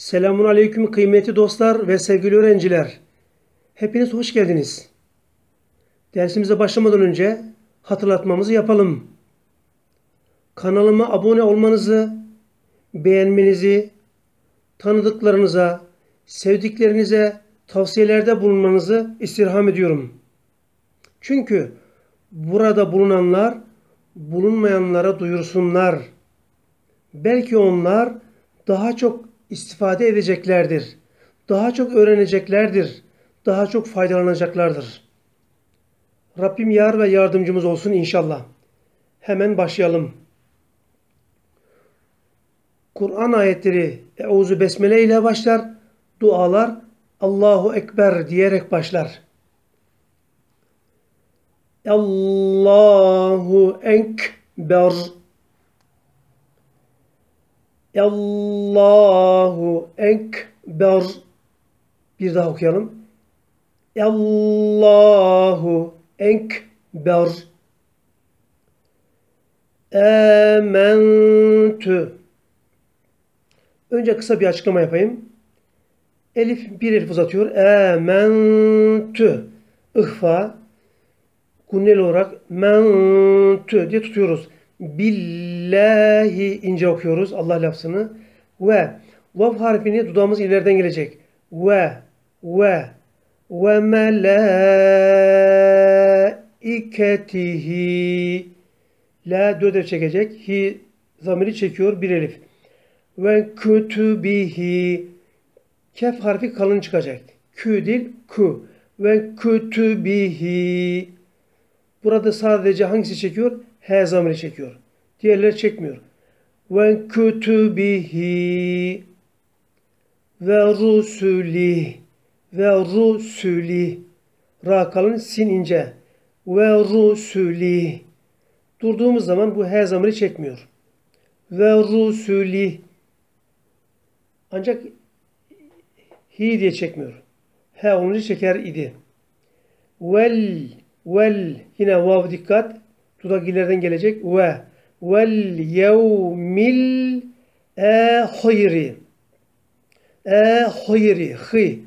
Selamun Aleyküm kıymetli dostlar ve sevgili öğrenciler. Hepiniz hoş geldiniz. Dersimize başlamadan önce hatırlatmamızı yapalım. Kanalıma abone olmanızı, beğenmenizi, tanıdıklarınıza, sevdiklerinize tavsiyelerde bulunmanızı istirham ediyorum. Çünkü burada bulunanlar bulunmayanlara duyursunlar. Belki onlar daha çok istifade edeceklerdir. Daha çok öğreneceklerdir. Daha çok faydalanacaklardır. Rabbim yar ve yardımcımız olsun inşallah. Hemen başlayalım. Kur'an ayetleri Euzu Besmele ile başlar. Dualar Allahu Ekber diyerek başlar. Allahu Ekber Allahu Ekber. Bir daha okuyalım. Allahu Ekber. Ementü. Önce kısa bir açıklama yapayım. Elif bir elif uzatıyor. Ementü. İhfa. Gunneli olarak mentü diye tutuyoruz billahi ince okuyoruz Allah lafzını. Ve vav harfini dudağımız ileriden gelecek. Ve ve ve melaiketihi la dört elif çekecek. Hi zamiri çekiyor bir elif. Ve kütübihi kef harfi kalın çıkacak. Kü dil ku. Ve kütübihi Burada sadece hangisi çekiyor? H zamiri çekiyor. Diğerleri çekmiyor. Ve kütübihi ve rusuli ve rusuli ra kalın sin ince ve rusuli durduğumuz zaman bu H zamiri çekmiyor. Ve rusuli ancak hi diye çekmiyor. H olunca çeker idi. Vel vel yine vav dikkat dudak ileriden gelecek. Ve vel yevmil ehiri ehiri hı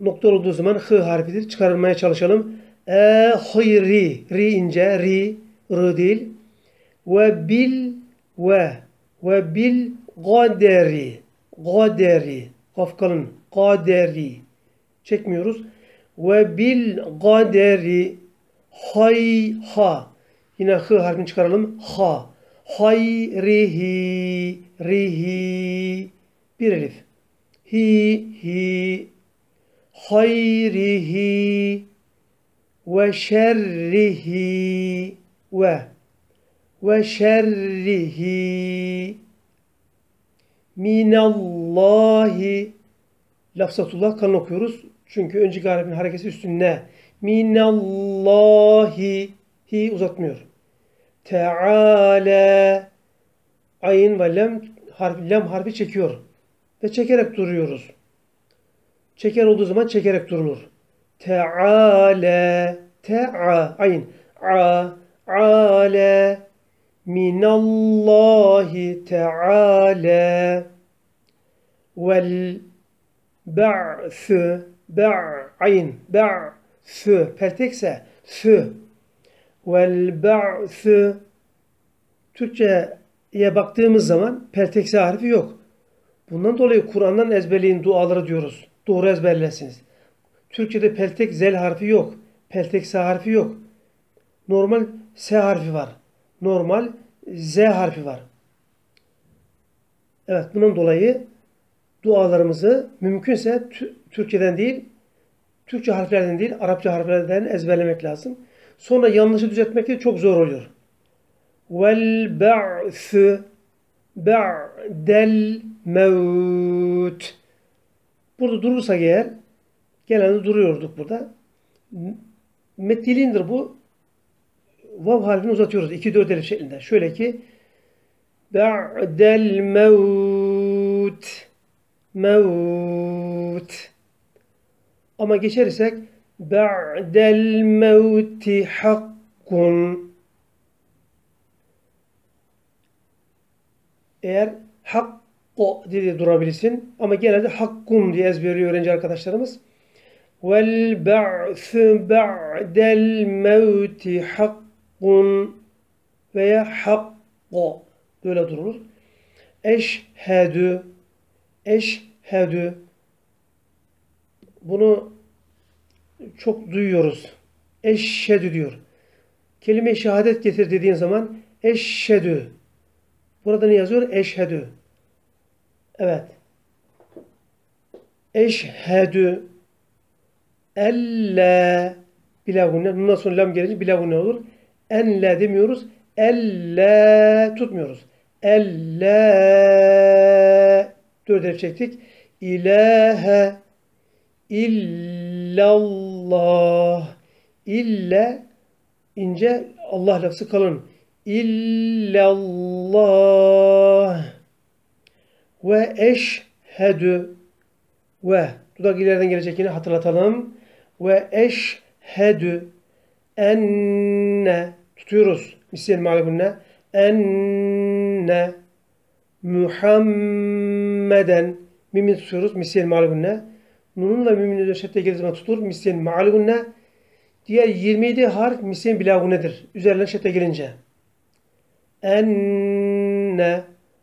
nokta olduğu zaman hı harfidir. Çıkarılmaya çalışalım. Ehiri ri ince. Ri. Rı değil. Ve bil ve. Ve bil gaderi. Gaderi. Kaf kalın gaderi. Çekmiyoruz. Ve bil gaderi hay ha. Yine hı harfini çıkaralım. Ha. Hayrihi rihi. Bir elif. Hi hi. Hayrihi ve şerrihi ve ve şerrihi minallahi lafzatullah kalın okuyoruz. Çünkü önceki harfin hareketi üstünde minallahi hi uzatmıyor. Teala ayın ve lem harfi, lem harfi çekiyor. Ve çekerek duruyoruz. Çeker olduğu zaman çekerek durulur. Teala te'a ayın a ale minallahi teala vel ba'th ba' ayn ba' fü peltekse fü vel ba'th Türkçe'ye baktığımız zaman peltekse harfi yok. Bundan dolayı Kur'an'dan ezberleyin duaları diyoruz. Doğru ezberlesiniz. Türkçe'de peltek zel harfi yok. Peltek s harfi yok. Normal s harfi var. Normal z harfi var. Evet bunun dolayı dualarımızı mümkünse Türkçeden değil, Türkçe harflerden değil, Arapça harflerden ezberlemek lazım. Sonra yanlışı düzeltmek de çok zor oluyor. Vel ba'th ba'del mevt. Burada durursak eğer genelde duruyorduk burada. Mettilindir bu. Vav harfini uzatıyoruz. 2 4 elif şeklinde. Şöyle ki ba'del mevt mevt ama geçersek ba'del mevti hakkun eğer hak o diye durabilsin. Ama genelde hakkun diye ezberliyor öğrenci arkadaşlarımız. Vel ba'su ba'del mevti hakkun veya hakko böyle durulur. Eşhedü eşhedü bunu çok duyuyoruz. Eşhedü diyor. Kelime şehadet getir dediğin zaman eşhedü. Burada ne yazıyor? Eşhedü. Evet. Eşhedü elle bilagunne. Bundan sonra lam gelince bilagunne olur. Enle demiyoruz. Elle tutmuyoruz. Elle dört çektik. İlahe illallah ille ince Allah lafzı kalın. İllallah ve eşhedü ve dudak ileriden gelecek yine hatırlatalım. Ve eşhedü enne tutuyoruz. Misal mağlubunne enne Muhammeden mimi tutuyoruz. Misal mağlubunne Nunun mimin üzerine şedde geldiği zaman tutulur. Misal mağlubunne Diğer 27 harf misal bilagunedir. Üzerine şedde gelince. Enne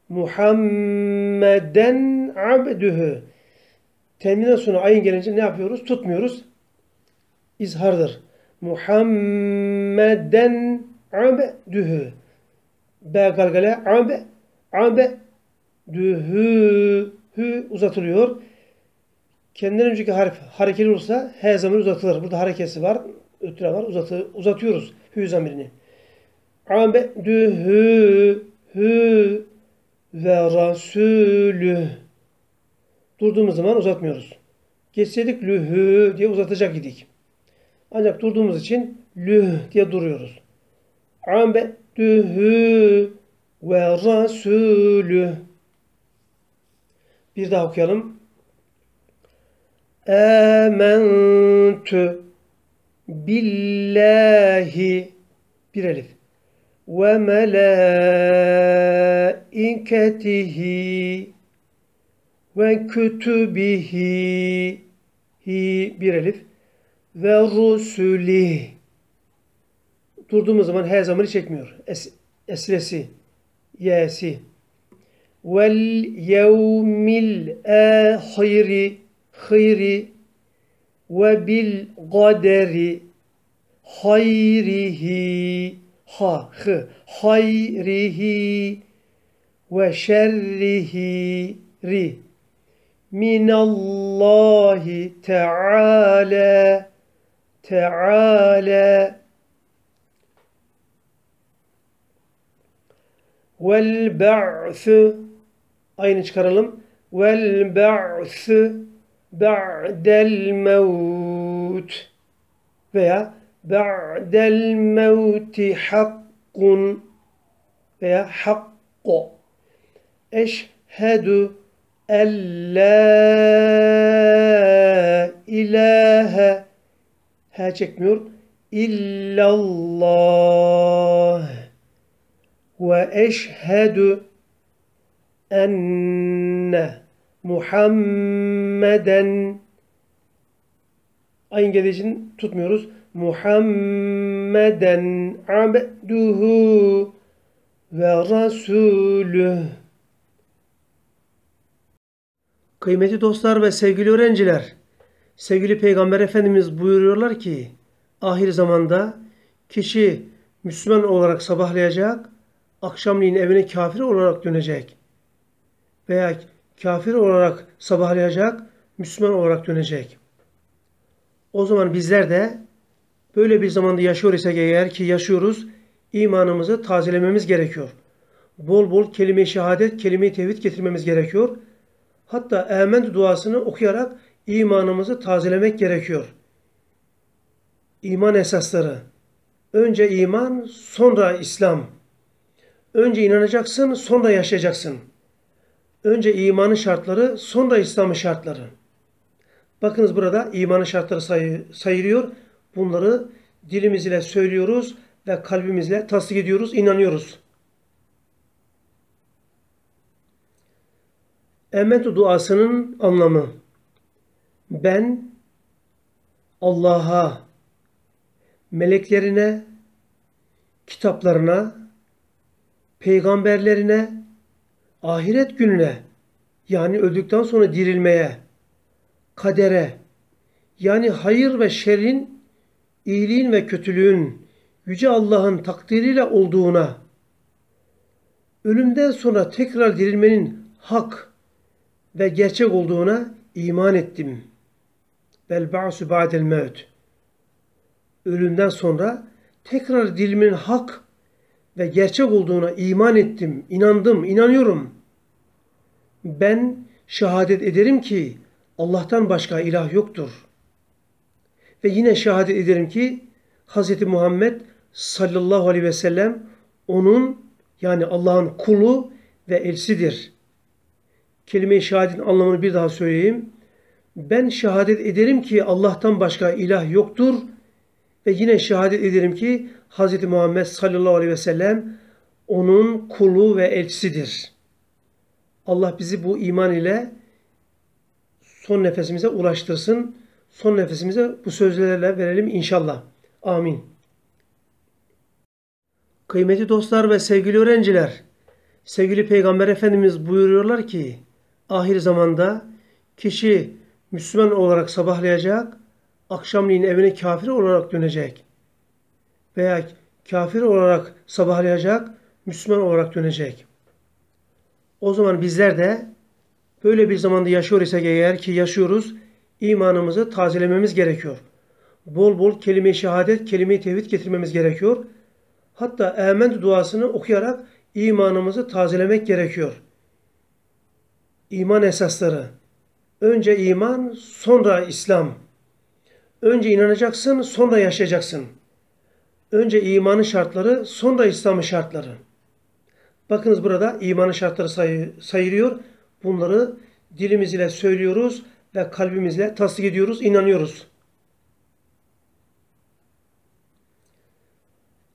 Muhammeden abdühü. Teminden sonra ayın gelince ne yapıyoruz? Tutmuyoruz. İzhardır. Muhammeden abdühü. B galgale ab abdühü hü uzatılıyor. Kendinden önceki harf harekeli olursa her zaman uzatılır. Burada harekesi var. Ötüre var. Uzatı, uzatıyoruz hü zamirini. Abdühü hü ve rasulü. Durduğumuz zaman uzatmıyoruz. Geçseydik lühü diye uzatacak idik. Ancak durduğumuz için lüh diye duruyoruz. Abdühü ve rasulü. Bir daha okuyalım. Âmentü billahi bir elif ve melaiketihi ve kütübihi hi bir elif ve rusuli durduğumuz zaman her zamanı çekmiyor. Es, esresi yesi vel yevmil ahiri hayri ve bil kaderi hayrihi. Ha hı hayrihi ve şerrihi ri. Minallahi teala teala. Vel ba'su aynı çıkaralım. Vel ba'su ba'del mevt veya ba'del mevti hakkun veya hakko. Eşhedü en la ilahe. Ha çekmiyor. İllallah. Ve eşhedü enne Muhammeden aynı geldiği için tutmuyoruz. Muhammeden abduhu ve rasulüh. Kıymetli dostlar ve sevgili öğrenciler, sevgili Peygamber Efendimiz buyuruyorlar ki, ahir zamanda kişi Müslüman olarak sabahlayacak, akşamleyin evine kafir olarak dönecek. Veya kafir olarak sabahlayacak, Müslüman olarak dönecek. O zaman bizler de böyle bir zamanda yaşıyor isek eğer ki yaşıyoruz, imanımızı tazelememiz gerekiyor. Bol bol kelime-i şehadet, kelime-i tevhid getirmemiz gerekiyor. Hatta emen duasını okuyarak imanımızı tazelemek gerekiyor. İman esasları. Önce iman, sonra İslam. Önce inanacaksın, sonra yaşayacaksın. Önce imanın şartları, sonra İslam'ın şartları. Bakınız burada imanın şartları say sayılıyor. Bunları dilimiz ile söylüyoruz ve kalbimizle tasdik ediyoruz, inanıyoruz. Ementu duasının anlamı. Ben Allah'a, meleklerine, kitaplarına, peygamberlerine, ahiret gününe yani öldükten sonra dirilmeye, kadere yani hayır ve şerrin, iyiliğin ve kötülüğün yüce Allah'ın takdiriyle olduğuna, ölümden sonra tekrar dirilmenin hak ve gerçek olduğuna iman ettim. Vel ba'su ba'del mevt. Ölümden sonra tekrar dirilmenin hak ve gerçek olduğuna iman ettim, inandım, inanıyorum. Ben şehadet ederim ki Allah'tan başka ilah yoktur. Ve yine şehadet ederim ki Hz. Muhammed sallallahu aleyhi ve sellem onun yani Allah'ın kulu ve elsidir. Kelime-i şehadetin anlamını bir daha söyleyeyim. Ben şehadet ederim ki Allah'tan başka ilah yoktur ve yine şehadet ederim ki Hz. Muhammed sallallahu aleyhi ve sellem onun kulu ve elçisidir. Allah bizi bu iman ile son nefesimize ulaştırsın. Son nefesimize bu sözlerle verelim inşallah. Amin. Kıymetli dostlar ve sevgili öğrenciler, sevgili Peygamber Efendimiz buyuruyorlar ki, ahir zamanda kişi Müslüman olarak sabahlayacak, akşamleyin evine kafir olarak dönecek. Veya kafir olarak sabahlayacak, Müslüman olarak dönecek. O zaman bizler de böyle bir zamanda yaşıyor isek eğer ki yaşıyoruz, imanımızı tazelememiz gerekiyor. Bol bol kelime-i şehadet, kelime-i tevhid getirmemiz gerekiyor. Hatta emen duasını okuyarak imanımızı tazelemek gerekiyor. İman esasları. Önce iman, sonra İslam. Önce inanacaksın, sonra yaşayacaksın. Önce imanın şartları, sonra İslam'ın şartları. Bakınız burada imanın şartları say sayılıyor. Bunları dilimiz ile söylüyoruz ve kalbimizle tasdik ediyoruz, inanıyoruz.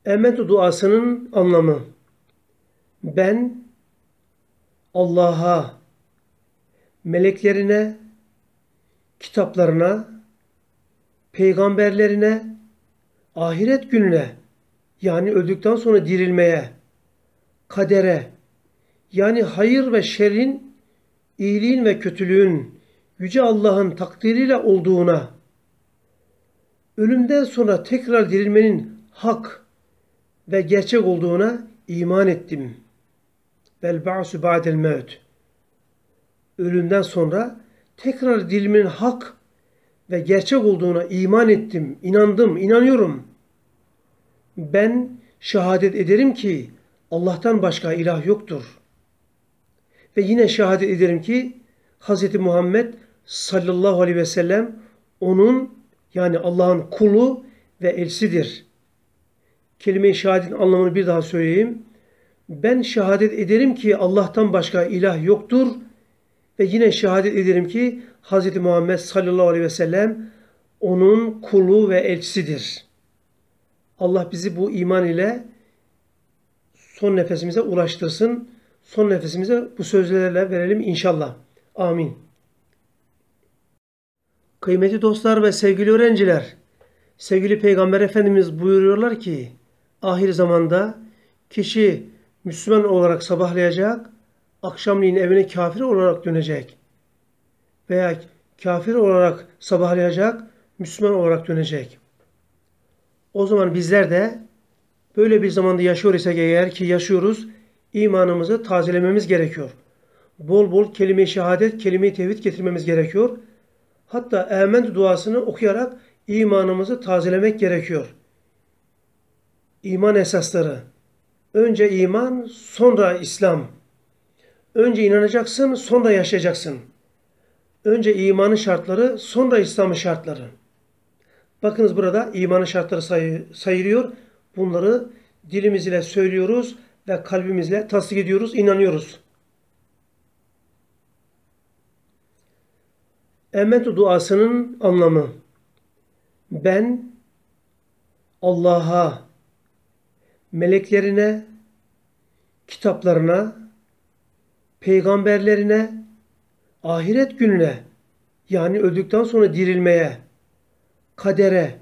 Ementu duasının anlamı. Ben Allah'a, meleklerine, kitaplarına, peygamberlerine, ahiret gününe yani öldükten sonra dirilmeye, kadere yani hayır ve şerrin, iyiliğin ve kötülüğün yüce Allah'ın takdiriyle olduğuna, ölümden sonra tekrar dirilmenin hak ve gerçek olduğuna iman ettim. Vel ba'su ba'del mevt. Ölümden sonra tekrar dirilmenin hak ve gerçek olduğuna iman ettim, inandım, inanıyorum. Ben şehadet ederim ki Allah'tan başka ilah yoktur. Ve yine şehadet ederim ki Hz. Muhammed sallallahu aleyhi ve sellem onun yani Allah'ın kulu ve elsidir. Kelime-i şehadetin anlamını bir daha söyleyeyim. Ben şehadet ederim ki Allah'tan başka ilah yoktur ve yine şehadet ederim ki Hz. Muhammed sallallahu aleyhi ve sellem onun kulu ve elçisidir. Allah bizi bu iman ile son nefesimize ulaştırsın. Son nefesimize bu sözlerle verelim inşallah. Amin. Kıymetli dostlar ve sevgili öğrenciler, sevgili Peygamber Efendimiz buyuruyorlar ki, ahir zamanda kişi Müslüman olarak sabahlayacak, akşamleyin evine kafir olarak dönecek. Veya kafir olarak sabahlayacak, Müslüman olarak dönecek. O zaman bizler de böyle bir zamanda yaşıyor isek eğer ki yaşıyoruz, imanımızı tazelememiz gerekiyor. Bol bol kelime-i şehadet, kelime-i tevhid getirmemiz gerekiyor. Hatta emen duasını okuyarak imanımızı tazelemek gerekiyor. İman esasları. Önce iman, sonra İslam. Önce inanacaksın, sonra yaşayacaksın. Önce imanın şartları, sonra İslam'ın şartları. Bakınız burada imanın şartları say sayılıyor. Bunları dilimiz ile söylüyoruz ve kalbimizle tasdik ediyoruz, inanıyoruz. Ementu duasının anlamı. Ben Allah'a, meleklerine, kitaplarına, peygamberlerine, ahiret gününe yani öldükten sonra dirilmeye, kadere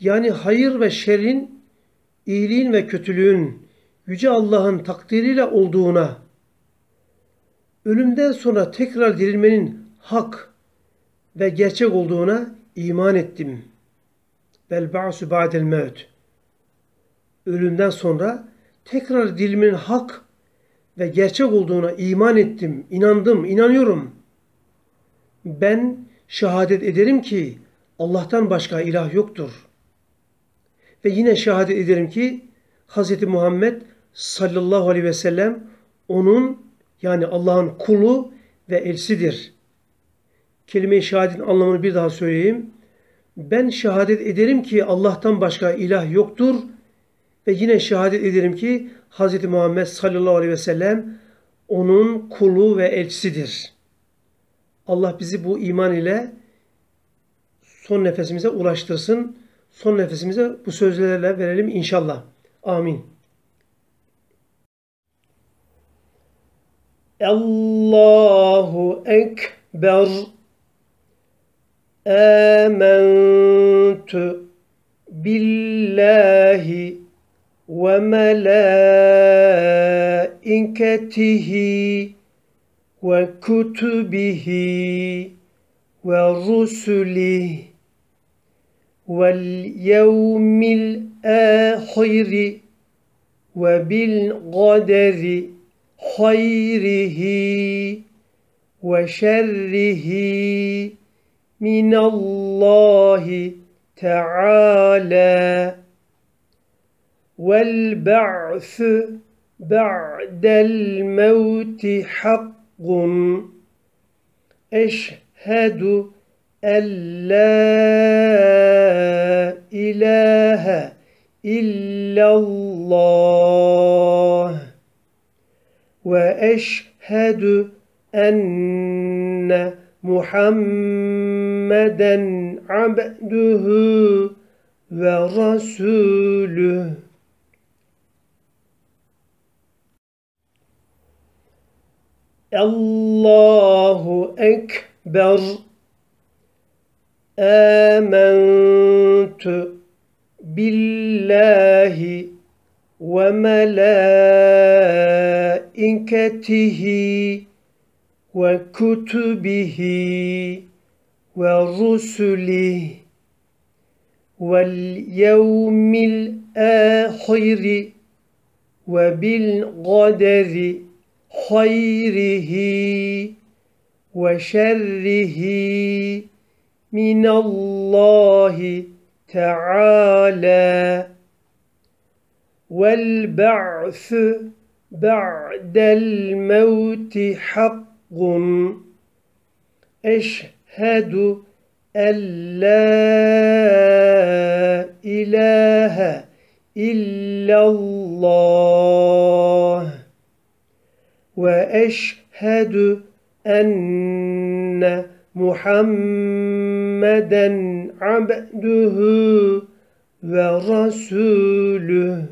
yani hayır ve şerrin, iyiliğin ve kötülüğün Yüce Allah'ın takdiriyle olduğuna, ölümden sonra tekrar dirilmenin hak ve gerçek olduğuna iman ettim. Vel ba'su ba'del mevt. Ölümden sonra tekrar dirilmenin hak ve gerçek olduğuna iman ettim, inandım, inanıyorum. Ben şehadet ederim ki Allah'tan başka ilah yoktur. Ve yine şehadet ederim ki Hz. Muhammed sallallahu aleyhi ve sellem onun yani Allah'ın kulu ve elsidir. Kelime-i şehadetin anlamını bir daha söyleyeyim. Ben şehadet ederim ki Allah'tan başka ilah yoktur ve yine şehadet ederim ki Hz. Muhammed sallallahu aleyhi ve sellem onun kulu ve elçisidir. Allah bizi bu iman ile son nefesimize ulaştırsın. Son nefesimize bu sözlerle verelim inşallah. Amin. Allahu Ekber Âmentü Billahi وملائكته وكتبه ورسله واليوم الآخر وبالقدر خيره وشره من الله تعالى والبعث بعد الموت حق. أشهد أن لا إله إلا الله. وأشهد أن محمدا عبده ورسوله. الله أكبر آمنت بالله وملائكته وكتبه ورسله واليوم الآخر وبالقدر خيره وشره من الله تعالى والبعث بعد الموت حق. أشهد أن لا إله إلا الله. وأشهد أن محمدا عبده ورسوله